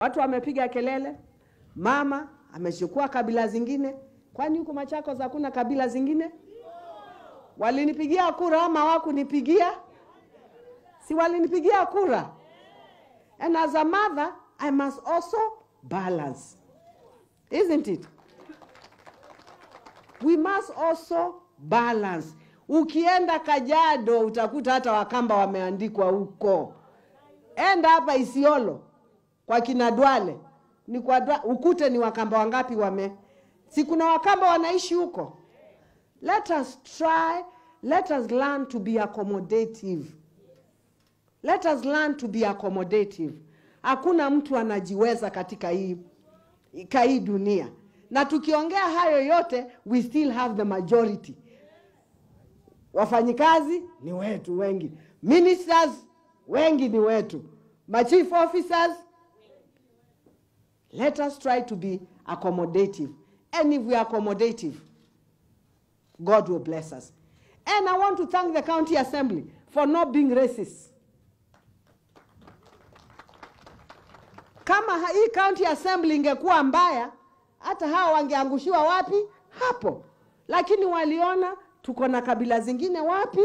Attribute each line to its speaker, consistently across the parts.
Speaker 1: Watu wamepiga kelele, mama amechukua kabila zingine. Kwani huku Machakos hakuna kabila zingine? Walinipigia kura ama wakunipigia? Si walinipigia kura? And as a mother, I must also balance. Isn't it? We must also balance. Ukienda kajado utakuta hata Wakamba wameandikwa huko. Enda hapa Isiolo kwa kina Dwale ni kwa Dwa, ukute ni Wakamba wangapi wame, si kuna Wakamba wanaishi huko. Let us try, let us learn to be accommodative. Let us learn to be accommodative. Hakuna mtu anajiweza katika hii kai dunia, na tukiongea hayo yote, we still have the majority. Wafanyikazi ni wetu wengi, ministers wengi ni wetu, machief officers. Let us try to be accommodative, and if we are accommodative, God will bless us. And I want to thank the county assembly for not being racist. Kama hii county assembly ingekuwa mbaya, hata hawa wangeangushiwa wapi? Hapo. Lakini waliona tuko na kabila zingine wapi?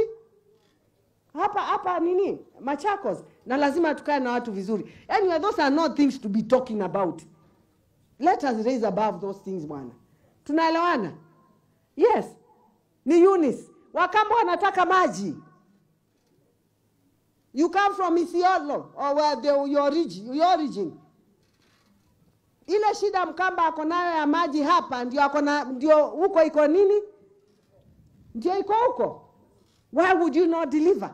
Speaker 1: Hapa hapa nini? Machakos, na lazima tukae na watu vizuri. Anyway, those are not things to be talking about. Let us raise above those things bwana. Tunaelewana? Yes. Ni Eunice. Wakamba wanataka maji. You come from Isiolo or where the, your, origin, your origin. Ile shida Mkamba ako nayo ya maji hapa ndio ako na ndio huko iko nini? Ndio iko huko. Why would you not deliver?